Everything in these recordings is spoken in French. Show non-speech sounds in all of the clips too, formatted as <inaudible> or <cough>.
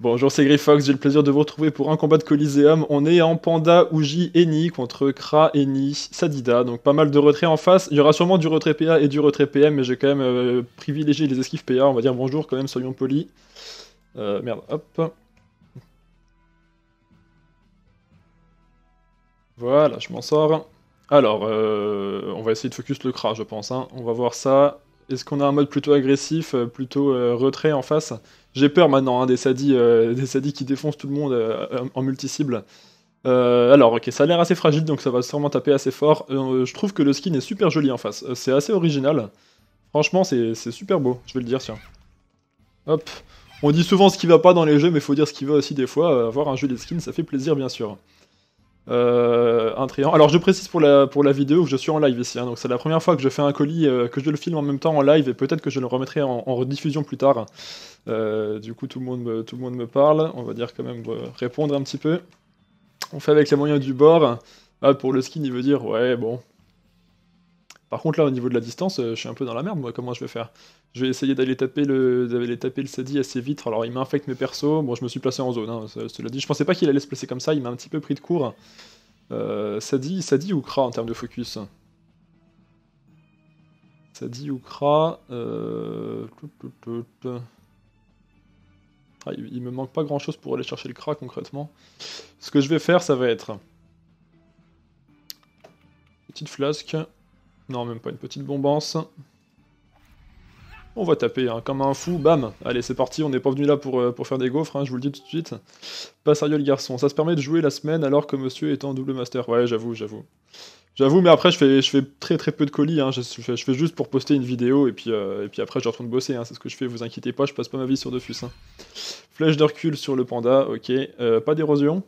Bonjour, c'est Griffox, j'ai le plaisir de vous retrouver pour un combat de Coliseum. On est en Panda, Uji, Eni contre Kra, Eni, Sadida. Donc pas mal de retraits en face. Il y aura sûrement du retrait PA et du retrait PM, mais j'ai quand même euh, privilégié les esquives PA. On va dire bonjour quand même, soyons polis. Euh, merde, hop. Voilà, je m'en sors. Alors, euh, on va essayer de focus le Kra, je pense. hein. On va voir ça. Est-ce qu'on a un mode plutôt agressif, plutôt retrait en face? J'ai peur maintenant hein, des sadis, euh, qui défoncent tout le monde euh, en multi-cible. Euh, alors, ok, ça a l'air assez fragile, donc ça va sûrement taper assez fort. Je trouve que le skin est super joli en face. C'est assez original. Franchement, c'est super beau, je vais le dire, tiens. Hop. On dit souvent ce qui va pas dans les jeux, mais il faut dire ce qui va aussi des fois. Avoir un jeu de skin, ça fait plaisir, bien sûr. Euh, un. Alors je précise pour la, pour la vidéo que je suis en live ici, hein, donc c'est la première fois que je fais un colis, euh, que je le filme en même temps en live, et peut-être que je le remettrai en, rediffusion plus tard. Euh, du coup tout le, monde me, tout le monde me parle, on va dire quand même répondre un petit peu. On fait avec les moyens du bord. Ah, pour le skin il veut dire ouais bon. Par contre là au niveau de la distance, euh, je suis un peu dans la merde moi, comment je vais faire? Je vais essayer d'aller taper le d'aller taper le Sadi assez vite, alors il m'infecte mes persos, bon je me suis placé en zone, hein, ce- cela dit, je pensais pas qu'il allait se placer comme ça, il m'a un petit peu pris de court. Euh, Sadi, ou Kra en termes de focus? Sadi ou Kra euh... Ah, il, il me manque pas grand chose pour aller chercher le Kra concrètement. Ce que je vais faire, ça va être. Petite flasque. Non, même pas une petite bombance. On va taper hein, comme un fou, bam Allez, c'est parti, on n'est pas venu là pour, euh, faire des gaufres, hein, je vous le dis tout de suite. Pas sérieux le garçon, ça se permet de jouer la semaine alors que monsieur est en double master. Ouais, j'avoue, j'avoue. J'avoue, mais après, je fais, je fais très très peu de colis, hein, je, fais, juste pour poster une vidéo et puis, euh, et puis après, je retourne bosser, c'est ce que je fais, vous inquiétez pas, je passe pas ma vie sur Dofus. Flèche de recul sur le panda, ok. Euh, pas d'érosion.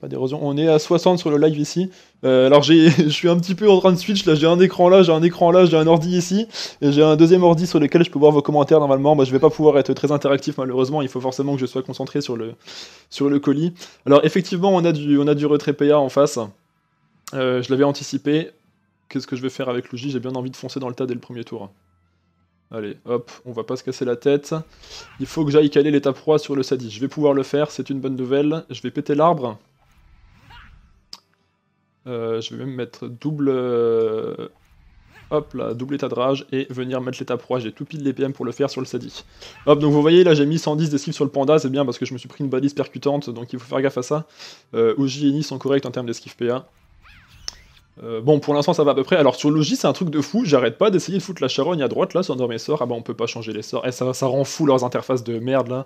Pas d'érosion. On est à 60 sur le live ici. Euh, alors <laughs> je suis un petit peu en train de switch là. J'ai un écran là, j'ai un écran là, j'ai un ordi ici et j'ai un deuxième ordi sur lequel je peux voir vos commentaires normalement. Moi, je vais pas pouvoir être très interactif malheureusement. Il faut forcément que je sois concentré sur le colis. Alors effectivement, on a du retrait PA en face. Euh, je l'avais anticipé. Qu'est-ce que je vais faire avec Luigi J'ai bien envie de foncer dans le tas dès le premier tour. Allez, hop, on va pas se casser la tête. Il faut que j'aille caler l'étape roi sur le Sadi. Je vais pouvoir le faire, c'est une bonne nouvelle. Je vais péter l'arbre. Euh, je vais même mettre double... euh, Hop double état de rage et venir mettre l'étape roi. J'ai tout pile les PM pour le faire sur le Sadi. Hop, donc vous voyez là j'ai mis 110 d'esquive sur le panda, c'est bien parce que je me suis pris une balise percutante, donc il faut faire gaffe à ça. Euh, Uji et Ni sont corrects en termes d'esquive PA. Euh, bon, pour l'instant ça va à peu près. Alors sur Logi, c'est un truc de fou. J'arrête pas d'essayer de foutre la charogne à droite là sur mes sorts. Ah bah on peut pas changer les sorts. Eh, ça, ça rend fou leurs interfaces de merde là.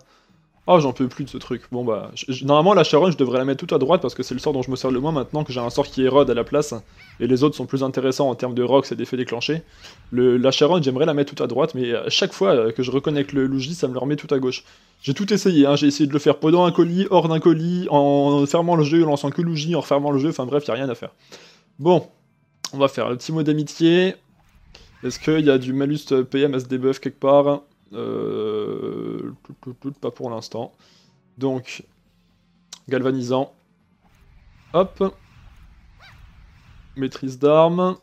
Oh, j'en peux plus de ce truc. Bon bah, normalement la charogne, je devrais la mettre tout à droite parce que c'est le sort dont je me sers le moins maintenant que j'ai un sort qui érode à la place et les autres sont plus intéressants en termes de rocks et d'effets déclenchés. Le, la charogne, j'aimerais la mettre tout à droite, mais à chaque fois euh, que je reconnecte le Logi, ça me le remet tout à gauche. J'ai tout essayé, hein. j'ai essayé de le faire pendant un colis, hors d'un colis, en fermant le jeu, en lançant que Logi, en refermant le jeu, enfin bref, y a rien à faire. Bon, on va faire le petit mot d'amitié. Est-ce qu'il y a du malus euh, PM à se debuff quelque part? Euh... Pas pour l'instant. Donc, galvanisant. Hop. Maîtrise d'armes.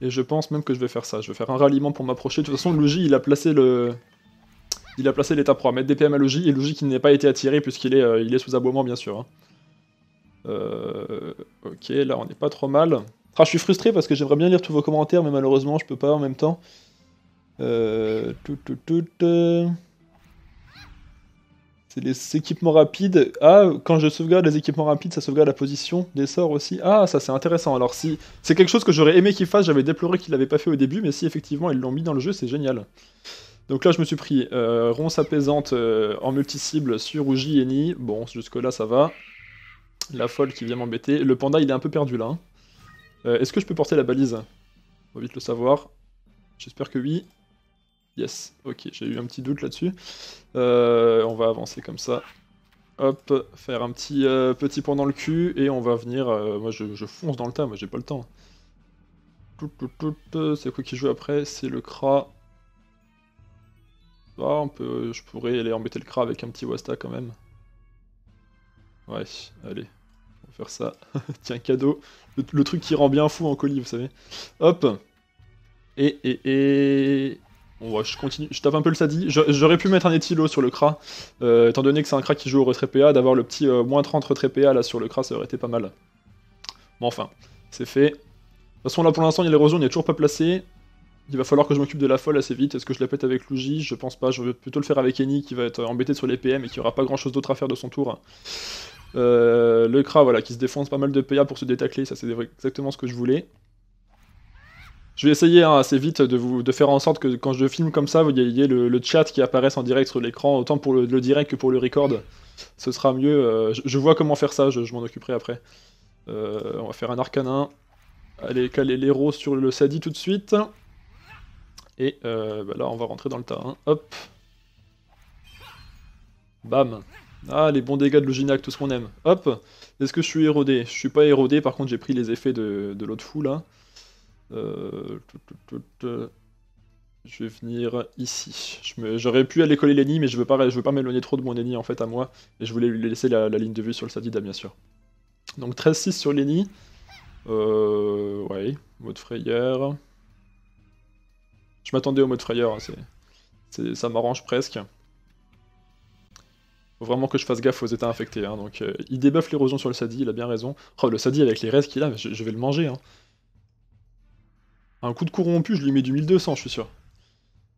Et je pense même que je vais faire ça. Je vais faire un ralliement pour m'approcher. De toute façon, Luigi, il a placé le... Il a placé l'étape 3. Mettre des PM à Luigi, et Luigi qui n'est pas été attiré puisqu'il est, euh, est sous aboiement, bien sûr. hein. Euh, ok, là on n'est pas trop mal. Ah, je suis frustré parce que j'aimerais bien lire tous vos commentaires, mais malheureusement je peux pas en même temps. Euh, tout, tout, tout, euh. Les équipements rapides. Ah, quand je sauvegarde les équipements rapides, ça sauvegarde la position des sorts aussi. Ah, ça c'est intéressant. Alors si c'est quelque chose que j'aurais aimé qu'ils fassent, j'avais déploré qu'ils l'avaient pas fait au début, mais si effectivement ils l'ont mis dans le jeu, c'est génial. Donc là je me suis pris euh, ronce apaisante euh, en multi-cible sur Uji et Ni. Bon, jusque là ça va. La folle qui vient m'embêter. Le panda, il est un peu perdu là. hein. Euh, Est-ce que je peux porter la balise? On va vite le savoir. J'espère que oui. Yes, ok, j'ai eu un petit doute là-dessus. Euh, on va avancer comme ça. Hop, faire un petit, euh, petit pont dans le cul et on va venir. euh, moi je, je fonce dans le tas, moi j'ai pas le temps. C'est quoi qui joue après? C'est le Kra. Ah, on peut, je pourrais aller embêter le Kra avec un petit Wasta quand même. Ouais, allez, on va faire ça. <laughs> Tiens, cadeau. Le, le truc qui rend bien fou en colis, vous savez. Hop. Et, et, et... Bon, je continue, je tape un peu le Sadi. J'aurais pu mettre un éthilo sur le Kra, euh, étant donné que c'est un Kra qui joue au retrait PA, d'avoir le petit euh, moins 30 retrait PA là sur le Kra, ça aurait été pas mal. Bon, enfin, c'est fait. De toute façon, là pour l'instant, il y a l'érosion, il n'est toujours pas placé. Il va falloir que je m'occupe de la folle assez vite. Est-ce que je la pète avec Luigi Je pense pas. Je vais plutôt le faire avec Eni qui va être embêté sur les PM et qui aura pas grand chose d'autre à faire de son tour. Euh, le Kra, voilà, qui se défonce pas mal de PA pour se détacler. Ça, c'est exactement ce que je voulais. Je vais essayer hein, assez vite de, faire en sorte que quand je filme comme ça, vous ayez le, chat qui apparaisse en direct sur l'écran, autant pour le, direct que pour le record. Ce sera mieux. Euh, je, vois comment faire ça, je, m'en occuperai après. Euh, on va faire un arcanin. Allez, caler l'héros sur le Sadi tout de suite. Et euh, bah là, on va rentrer dans le tas. Hein. Hop. Bam. Ah, les bons dégâts de Loginac, tout ce qu'on aime. Hop. Est-ce que je suis érodé? Je suis pas érodé, par contre j'ai pris les effets de l'autre fou là. Euh, je vais venir ici. J'aurais pu aller coller l'ennemi, mais je veux pas, veux pas m'éloigner trop de mon ennemi en fait à moi. Et je voulais lui laisser la, ligne de vue sur le Sadida bien sûr. Donc 13-6 sur l'ennemi. Euh, ouais, mode frayeur. Je m'attendais au mode frayeur, hein, ça m'arrange presque. Faut vraiment que je fasse gaffe aux états infectés. Hein, donc, euh, il débuffe l'érosion sur le Sadi, il a bien raison. Oh, le Sadi avec les restes qu'il a, je, je, vais le manger. Hein. Un coup de corrompu, je lui mets du 1200, je suis sûr.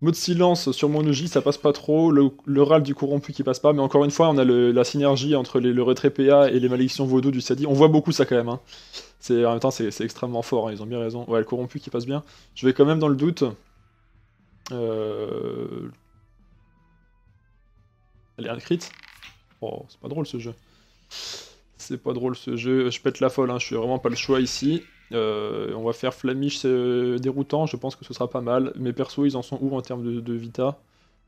Mode silence sur mon Uji, ça passe pas trop. Le, râle du corrompu qui passe pas. Mais encore une fois, on a la synergie entre le retrait PA et les malédictions vaudou du Sadi. On voit beaucoup ça quand même. Hein. En même temps, c'est extrêmement fort. Hein, ils ont bien raison. Ouais, le corrompu qui passe bien. Je vais quand même dans le doute. Euh... Allez, un crit. Oh, c'est pas drôle ce jeu. C'est pas drôle ce jeu. Je pète la folle, hein. je suis vraiment pas le choix ici. Euh, on va faire Flamiche euh, déroutant, je pense que ce sera pas mal. Mes persos, ils en sont où en termes de, vita?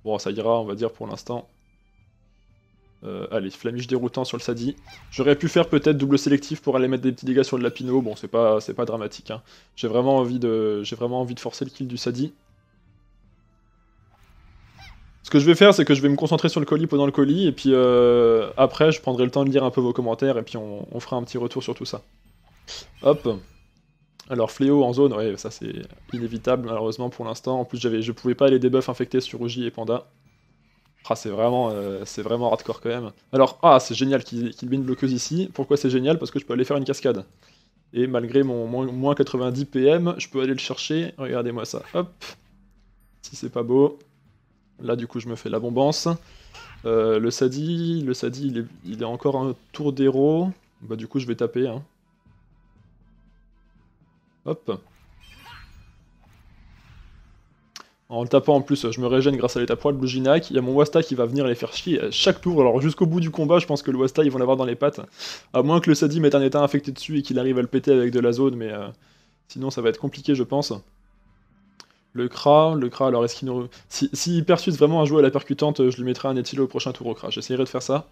Bon, ça ira, on va dire, pour l'instant. Euh, allez, Flamiche déroutant sur le Sadi. J'aurais pu faire peut-être double sélectif pour aller mettre des petits dégâts sur le Lapino. Bon, c'est pas, pas dramatique. Hein. J'ai vraiment, envie de, forcer le kill du Sadi. Ce que je vais faire, c'est que je vais me concentrer sur le colis pendant le colis, et puis après, je prendrai le temps de lire un peu vos commentaires, et puis on fera un petit retour sur tout ça. Hop, alors Fléau en zone, ouais, ça c'est inévitable malheureusement pour l'instant. En plus, j'avais, je pouvais pas les debuffs infectés sur Uji et Panda. Ah, c'est vraiment, euh, vraiment hardcore quand même. Alors, ah, c'est génial qu'il qu bloqueuse ici. Pourquoi c'est génial? Parce que je peux aller faire une cascade. Et malgré mon moins 90 PM, je peux aller le chercher. Regardez-moi ça, hop. Si c'est pas beau. Là, du coup, je me fais la bombance. Euh, le Sadi, le Sadi, il est, il est encore un tour d'héros. Bah, du coup, je vais taper. Hein. Hop. En le tapant en plus, je me régène grâce à l'état poil de Bluginac. Il y a mon Wasta qui va venir les faire chier à chaque tour. Alors jusqu'au bout du combat, je pense que le Wasta, ils vont l'avoir dans les pattes. À moins que le Sadi mette un état infecté dessus et qu'il arrive à le péter avec de la zone, mais euh, sinon ça va être compliqué, je pense. Le Kra, le Kra, alors est-ce qu'il nous... S'il si, persiste vraiment à jouer à la percutante, je lui mettrai un éthilo au prochain tour au Kra. J'essaierai de faire ça.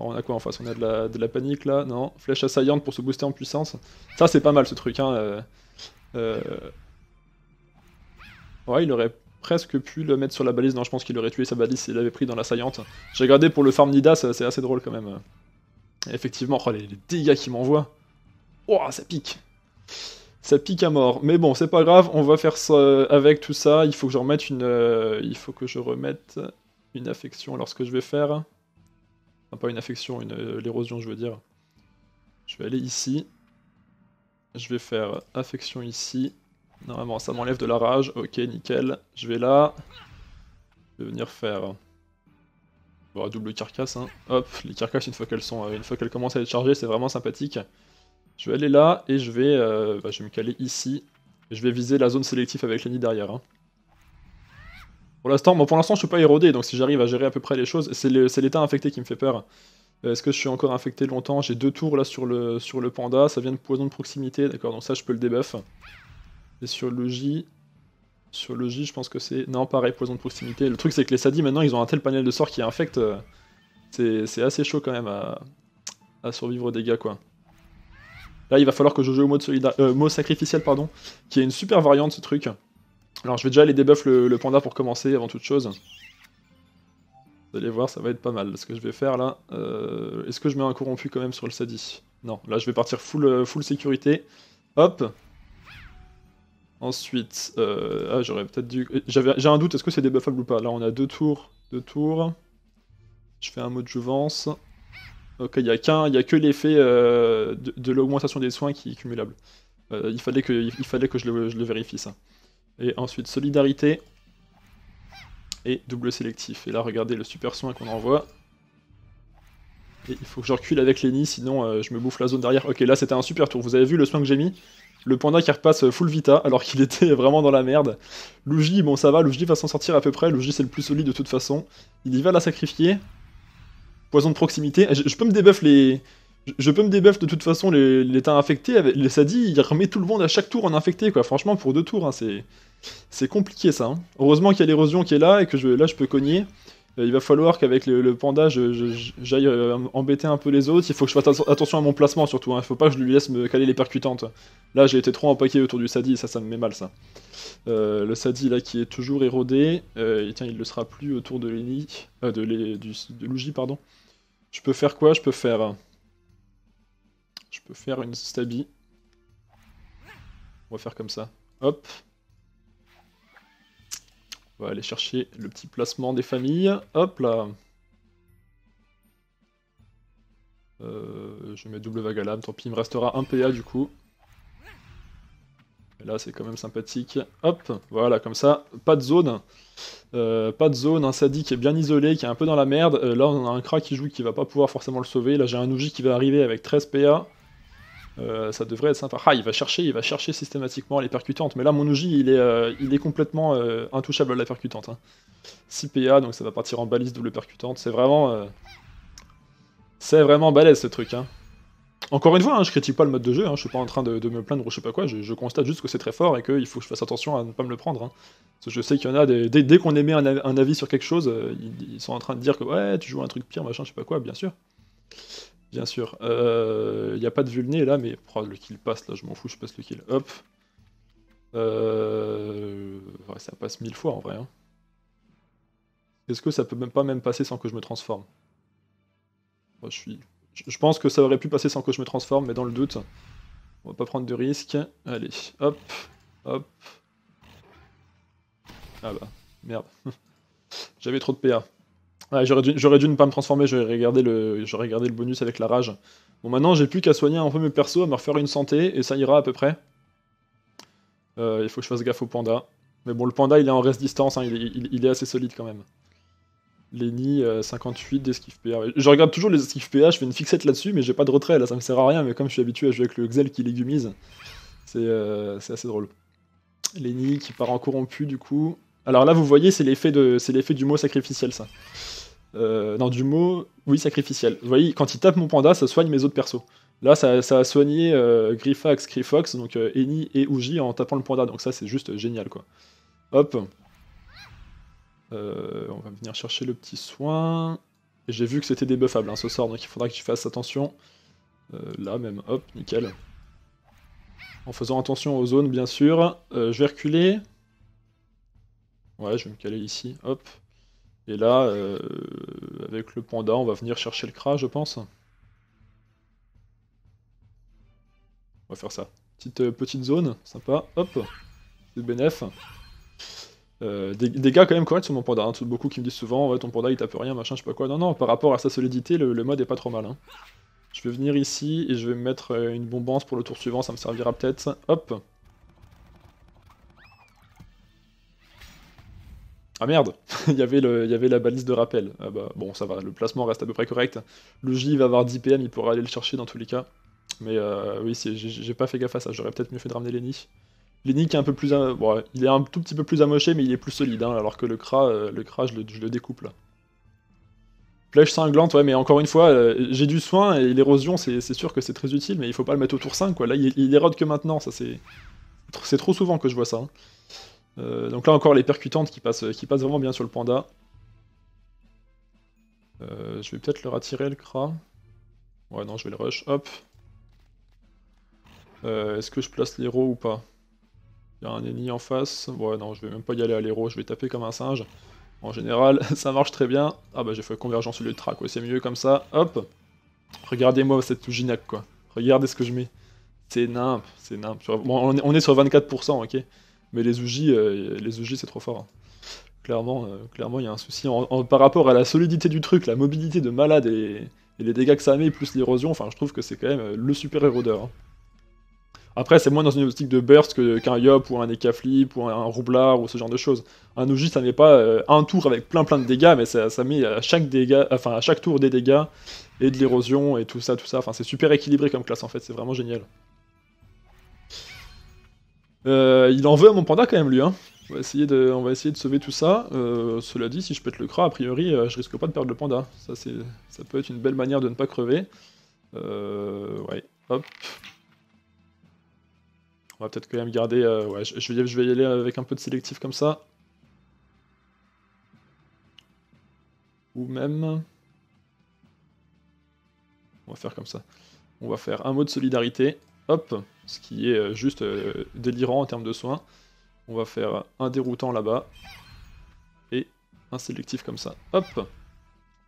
On a quoi en face? On a de la, panique là? Non Flèche assaillante pour se booster en puissance. Ça c'est pas mal ce truc. Hein. Euh, euh. Ouais, il aurait presque pu le mettre sur la balise. Non, je pense qu'il aurait tué sa balise s'il l'avait pris dans l'assaillante. J'ai regardé pour le farm Nida, c'est assez drôle quand même. effectivement, oh, les, dégâts qu'il m'envoie. Oh, ça pique ça pique à mort. Mais bon, c'est pas grave, on va faire ça avec tout ça. Il faut que je remette une, euh, il faut que je remette une affection. Alors ce que je vais faire, pas une affection, une euh, l'érosion je veux dire. Je vais aller ici. Je vais faire affection ici. Normalement ça m'enlève de la rage. Ok, nickel. Je vais là. Je vais venir faire... Bon, double carcasse. Hein. Hop, les carcasses une fois qu'elles sont, euh, une fois qu'elles commencent à être chargées, c'est vraiment sympathique. Je vais aller là et je vais, euh, bah, je vais me caler ici. Je vais viser la zone sélective avec nids derrière. Hein. Pour l'instant, pour l'instant, je suis pas érodé, donc si j'arrive à gérer à peu près les choses, c'est l'état infecté qui me fait peur. Euh, est-ce que je suis encore infecté longtemps? J'ai deux tours là sur le, panda, ça vient de poison de proximité, d'accord, donc ça je peux le debuff. Et sur le J, sur le J, je pense que c'est... Non, pareil, poison de proximité. Le truc c'est que les Sadis maintenant, ils ont un tel panel de sorts qui infecte, euh, c'est assez chaud quand même à, survivre aux dégâts, quoi. Là, il va falloir que je joue au mode, euh, mode sacrificiel, pardon, qui est une super variante, ce truc. Alors je vais déjà aller debuff le, panda pour commencer avant toute chose. Vous allez voir, ça va être pas mal ce que je vais faire là. Euh, est-ce que je mets un corrompu quand même sur le Sadi? Non, là je vais partir full, euh, sécurité. Hop Ensuite, euh, ah, j'aurais peut-être dû... J'ai un doute, est-ce que c'est débuffable ou pas? Là, on a deux tours, deux tours. Je fais un mot de jouvence. Ok, il n'y a, a que l'effet de, l'augmentation des soins qui est cumulable. Il fallait que je le, vérifie, ça. Et ensuite, solidarité. Et double sélectif. Et là, regardez le super soin qu'on envoie. Et il faut que je recule avec Lenny, sinon je me bouffe la zone derrière. Ok, là, c'était un super tour. Vous avez vu le soin que j'ai mis le panda qui repasse full vita alors qu'il était vraiment dans la merde. Luigi, bon ça va, Luigi va s'en sortir à peu près. Luigi c'est le plus solide de toute façon. Il y va la sacrifier. Poison de proximité. Je, peux me débuff les... Je peux me débuff de toute façon l'état infecté. Les Sadi, il remet tout le monde à chaque tour en infecté quoi. Franchement pour deux tours, hein, c'est compliqué ça. Hein. Heureusement qu'il y a l'érosion qui est là et que là je peux cogner. Euh, il va falloir qu'avec le, panda, j'aille euh, embêter un peu les autres. Il faut que je fasse attention à mon placement surtout. Il hein. faut pas que je lui laisse me caler les percutantes. Là, j'ai été trop empaqué autour du Sadi, ça, ça me met mal ça. Euh, le Sadi là qui est toujours érodé, tiens, il ne sera plus autour de Lenny, de, pardon. Je peux faire quoi? Je peux faire... Je peux faire une stabi. On va faire comme ça. Hop, on va aller chercher le petit placement des familles. Hop là. Euh, je mets double vague à l'âme, tant pis, il me restera un PA du coup. Et là, c'est quand même sympathique. Hop, voilà, comme ça, pas de zone. Euh, pas de zone, un Sadi qui est bien isolé, qui est un peu dans la merde. Euh, là, on a un Kra qui joue qui va pas pouvoir forcément le sauver. Là, j'ai un Ouji qui va arriver avec 13 PA. Euh, ça devrait être sympa. Ah, il va chercher, il va chercher systématiquement les percutantes. Mais là, mon Uji, il est, euh, il est complètement euh, intouchable à la percutante. 6 hein. PA, donc ça va partir en balise double percutante. C'est vraiment... C'est vraiment balèze, ce truc. Hein. Encore une fois, hein, je critique pas le mode de jeu, je suis pas en train de, me plaindre ou je sais pas quoi, je, constate juste que c'est très fort et qu'il faut que je fasse attention à ne pas me le prendre. Parce que je sais qu'il y en a, des, dès, qu'on émet un, avis sur quelque chose, ils, ils, sont en train de dire que ouais, tu joues un truc pire, machin, je sais pas quoi, bien sûr. Bien sûr. Il euh, n'y a pas de vulné là, mais oh, le kill passe là, je m'en fous, je passe le kill. Hop. Euh... ça passe mille fois en vrai. Hein. Est-ce que ça peut même pas même passer sans que je me transforme? Je, je pense que ça aurait pu passer sans que je me transforme, mais dans le doute, on va pas prendre de risque. Allez, hop, hop. Ah bah, merde. <laughs> J'avais trop de PA j'aurais dû, ne pas me transformer, j'aurais regardé, le, bonus avec la rage. Bon, maintenant, j'ai plus qu'à soigner un peu mes persos, à me refaire une santé, et ça ira à peu près. Euh, il faut que je fasse gaffe au panda. Mais bon, le panda, il est en reste distance, hein, il, est assez solide quand même. Lenny, 58 d'esquive PA. Je regarde toujours les esquives PA, je fais une fixette là-dessus, mais j'ai pas de retrait, là, ça me sert à rien, mais comme je suis habitué à jouer avec le Xel qui légumise, c'est euh, assez drôle. Lenny qui part en corrompu, du coup. Alors là, vous voyez, c'est l'effet du mot sacrificiel, ça. Euh, non, du mot, oui, sacrificiel. Vous voyez, quand il tape mon panda, ça soigne mes autres persos. Là, ça, a soigné euh, Griffax, Griffox, donc euh, Eni et Uji en tapant le panda. Donc ça, c'est juste génial, quoi. Hop. Euh, on va venir chercher le petit soin. J'ai vu que c'était débuffable, hein, ce sort, donc il faudra que tu fasses attention. là, même, hop, nickel. En faisant attention aux zones, bien sûr. je vais reculer. Ouais, je vais me caler ici, hop. Et là, euh, avec le panda, on va venir chercher le crash, je pense. On va faire ça. Petite, euh, petite zone, sympa. Hop, c'est bénef. Euh, des dégâts quand même corrects sur mon panda. Hein. Beaucoup qui me disent souvent, ouais, ton panda il tape rien, machin, je sais pas quoi. Non, non, par rapport à sa solidité, le, mode est pas trop mal. Hein. Je vais venir ici et je vais me mettre une bombance pour le tour suivant, ça me servira peut-être. Hop, Ah merde, <laughs> il, y avait la balise de rappel. Ah bah, bon, ça va, le placement reste à peu près correct. Le J va avoir 10 PM, il pourra aller le chercher dans tous les cas. Mais euh, oui, j'ai pas fait gaffe à ça, j'aurais peut-être mieux fait de ramener Lenny. Lenny qui est un peu plus... Bon, il est un tout petit peu plus amoché, mais il est plus solide, hein, alors que le Kra, euh, le je, le, découpe là. Flèche cinglante, ouais, mais encore une fois, euh, j'ai du soin, et l'érosion, c'est sûr que c'est très utile, mais il faut pas le mettre au tour 5, quoi. Là, il, il érode que maintenant, ça c'est... C'est trop souvent que je vois ça. Hein. Euh, donc là encore les percutantes qui passent, qui vraiment bien sur le panda. Euh, je vais peut-être le rattirer le cra. Ouais non je vais le rush, hop. Euh, est-ce que je place l'héros ou pas? Il y a un ennemi en face. Ouais non je vais même pas y aller à l'héros, je vais taper comme un singe. En général <laughs> ça marche très bien. Ah bah j'ai fait convergence au lieu de track, c'est mieux comme ça, hop. Regardez-moi cette Toujinac quoi. Regardez ce que je mets. C'est nimp, c'est nimp. on est sur 24%, ok? Mais les Uji, les Uji c'est trop fort. Hein. Clairement, clairement, il y a un souci par rapport à la solidité du truc, la mobilité de malade et, les dégâts que ça met, plus l'érosion. Enfin, je trouve que c'est quand même le super érodeur. Hein. Après, c'est moins dans une optique de burst qu'un Yop ou un Ekaflip ou un, Roublard ou ce genre de choses. Un Uji, ça met pas euh, un tour avec plein plein de dégâts, mais ça, met à chaque, dégât, enfin, à chaque tour des dégâts et de l'érosion et tout ça, tout ça. Enfin, c'est super équilibré comme classe en fait, c'est vraiment génial. Euh, il en veut à mon panda quand même lui, hein. On va essayer de, sauver tout ça. Euh, cela dit, si je pète le cra, a priori, je risque pas de perdre le panda. Ça, peut être une belle manière de ne pas crever. ouais, hop. On va peut-être quand même garder... Euh, ouais, je, vais, je vais y aller avec un peu de sélectif comme ça. Ou même... On va faire comme ça. On va faire un mot de solidarité. Hop Ce qui est euh, juste euh, délirant en termes de soins. On va faire un déroutant là-bas. Et un sélectif comme ça. Hop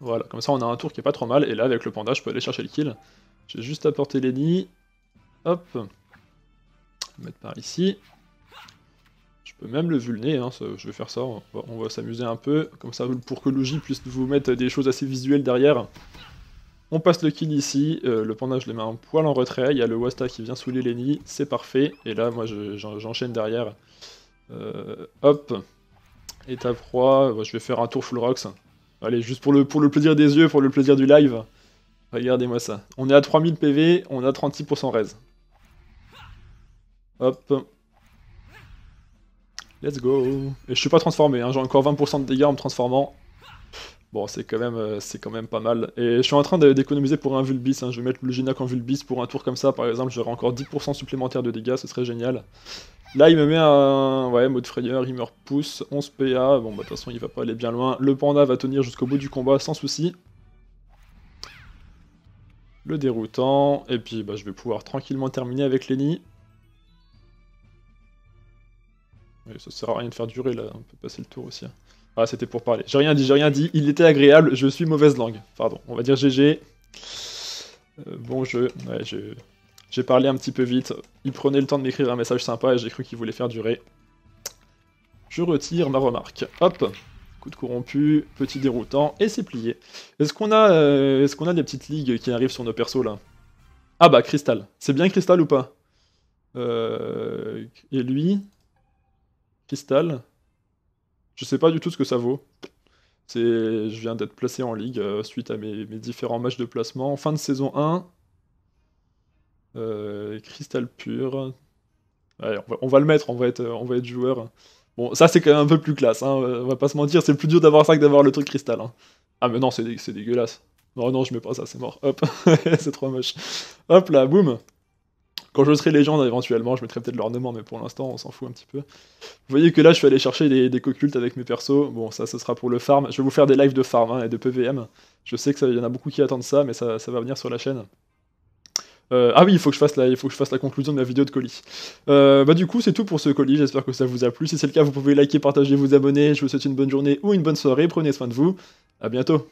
Voilà, comme ça on a un tour qui est pas trop mal. Et là, avec le panda, je peux aller chercher le kill. J'ai juste apporté les nids. Hop mettre par ici. Je peux même le vulner, hein, je vais faire ça, on va, s'amuser un peu, comme ça pour que Luigi puisse vous mettre des choses assez visuelles derrière. On passe le kill ici, euh, le panda je le mets un poil en retrait, il y a le Wasta qui vient saouler Lenny, c'est parfait, et là moi j'enchaîne derrière. Euh, hop, étape 3, je vais faire un tour full rocks. Allez, juste pour le, plaisir des yeux, pour le plaisir du live. Regardez-moi ça. On est à 3000 PV, on a 36% res. Hop. Let's go. Et je suis pas transformé, hein. j'ai encore 20% de dégâts en me transformant. Bon, c'est quand, même, euh, quand même pas mal. Et je suis en train d'économiser pour un Vulbis, hein. je vais mettre le Ginac en Vulbis pour un tour comme ça, par exemple, j'aurai encore 10% supplémentaire de dégâts, ce serait génial. Là, il me met un ouais, mode frayeur, il me repousse, 11 PA, bon, bah de toute façon, il va pas aller bien loin. Le panda va tenir jusqu'au bout du combat sans souci. Le déroutant, et puis bah, je vais pouvoir tranquillement terminer avec Lenny. ça sert à rien de faire durer là, on peut passer le tour aussi. Hein. Ah, c'était pour parler. J'ai rien dit, j'ai rien dit. Il était agréable, je suis mauvaise langue. Pardon, on va dire GG. Euh, bon jeu. Ouais, j'ai parlé un petit peu vite. Il prenait le temps de m'écrire un message sympa et j'ai cru qu'il voulait faire durer. Je retire ma remarque. Hop Coup de corrompu, petit déroutant, et c'est plié. Est-ce qu'on a, euh, qu'on a des petites ligues qui arrivent sur nos persos là? Ah bah, Crystal. C'est bien Crystal ou pas? Euh, Et lui? Cristal. Je sais pas du tout ce que ça vaut. C'est, je viens d'être placé en ligue euh, suite à mes, différents matchs de placement. Fin de saison 1. Euh, cristal pur. on, va, le mettre, on va être, on va être joueur. Bon, ça c'est quand même un peu plus classe, hein, on va pas se mentir, c'est plus dur d'avoir ça que d'avoir le truc cristal. Hein. Ah mais non, c'est dégueulasse. Non, non, je mets pas ça, c'est mort. Hop, <laughs> c'est trop moche. Hop là, boum. Quand je serai légende, éventuellement, je mettrai peut-être l'ornement, mais pour l'instant, on s'en fout un petit peu. Vous voyez que là, je suis allé chercher des, cocultes avec mes persos. Bon, ça, ce sera pour le farm. Je vais vous faire des lives de farm hein, et de PVM. Je sais qu'il y en a beaucoup qui attendent ça, mais ça, va venir sur la chaîne. Euh, ah oui, il faut, que je fasse la, la conclusion de ma vidéo de colis. Euh, bah du coup, c'est tout pour ce colis, j'espère que ça vous a plu. Si c'est le cas, vous pouvez liker, partager, vous abonner. Je vous souhaite une bonne journée ou une bonne soirée. Prenez soin de vous. À bientôt.